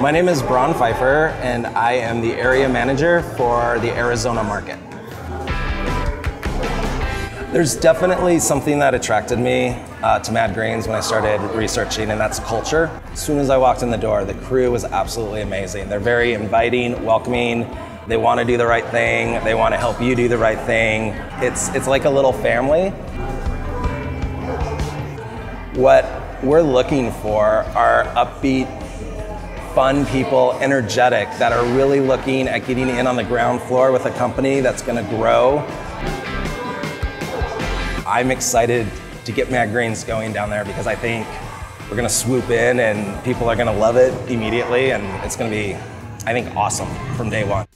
My name is Braun Phifer, and I am the area manager for the Arizona market. There's definitely something that attracted me uh, to Mad Greens when I started researching, and that's culture. As soon as I walked in the door, the crew was absolutely amazing. They're very inviting, welcoming. They want to do the right thing. They want to help you do the right thing. It's it's like a little family. What we're looking for are upbeat, fun people, energetic, that are really looking at getting in on the ground floor with a company that's going to grow. I'm excited to get Mad Greens going down there because I think we're going to swoop in and people are going to love it immediately and it's going to be, I think, awesome from day one.